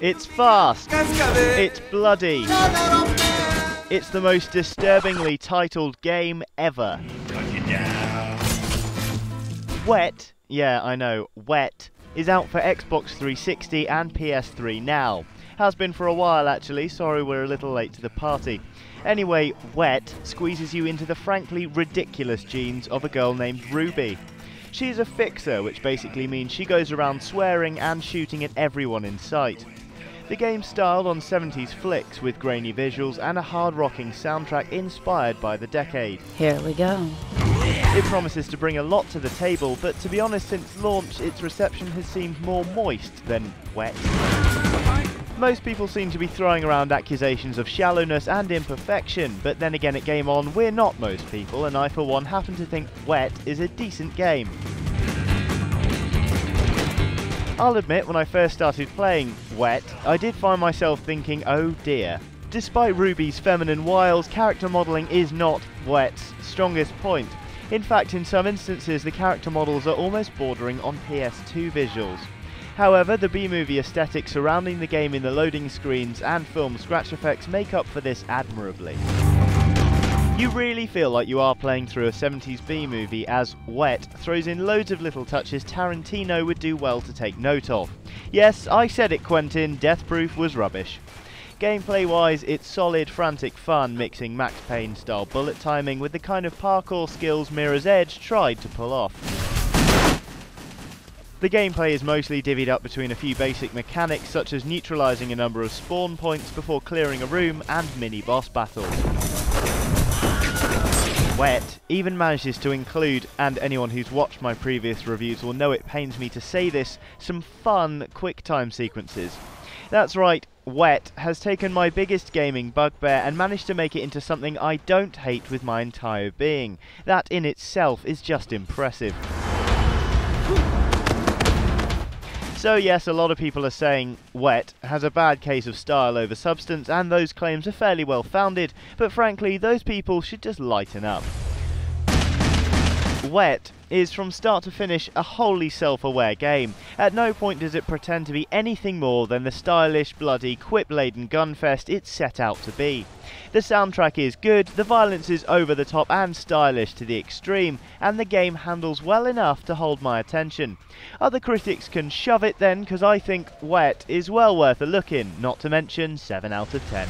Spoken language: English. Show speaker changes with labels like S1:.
S1: It's fast. It's bloody. It's the most disturbingly titled game ever. Wet, yeah, I know, Wet, is out for Xbox 360 and PS3 now. Has been for a while actually, sorry we're a little late to the party. Anyway, Wet squeezes you into the frankly ridiculous jeans of a girl named Ruby. She's a fixer, which basically means she goes around swearing and shooting at everyone in sight. The game's styled on 70s flicks with grainy visuals and a hard rocking soundtrack inspired by the decade.
S2: Here we go.
S1: It promises to bring a lot to the table, but to be honest, since launch, its reception has seemed more moist than wet. Most people seem to be throwing around accusations of shallowness and imperfection, but then again at Game On, we're not most people, and I for one happen to think Wet is a decent game. I'll admit, when I first started playing Wet, I did find myself thinking, oh dear. Despite Ruby's feminine wiles, character modelling is not Wet's strongest point. In fact, in some instances, the character models are almost bordering on PS2 visuals. However, the B-movie aesthetic surrounding the game in the loading screens and film scratch effects make up for this admirably. You really feel like you are playing through a 70s B-movie as Wet throws in loads of little touches Tarantino would do well to take note of. Yes, I said it Quentin, Death Proof was rubbish. Gameplay wise, it's solid, frantic fun, mixing Max Payne style bullet timing with the kind of parkour skills Mirror's Edge tried to pull off. The gameplay is mostly divvied up between a few basic mechanics such as neutralising a number of spawn points before clearing a room and mini boss battles. Wet even manages to include, and anyone who's watched my previous reviews will know it pains me to say this, some fun quick time sequences. That's right, Wet has taken my biggest gaming bugbear and managed to make it into something I don't hate with my entire being. That in itself is just impressive. So yes, a lot of people are saying Wet has a bad case of style over substance and those claims are fairly well founded, but frankly those people should just lighten up. Wet is from start to finish a wholly self-aware game. At no point does it pretend to be anything more than the stylish, bloody, quip-laden gunfest it's set out to be. The soundtrack is good, the violence is over the top and stylish to the extreme, and the game handles well enough to hold my attention. Other critics can shove it then, because I think Wet is well worth a look in, not to mention 7 out of 10.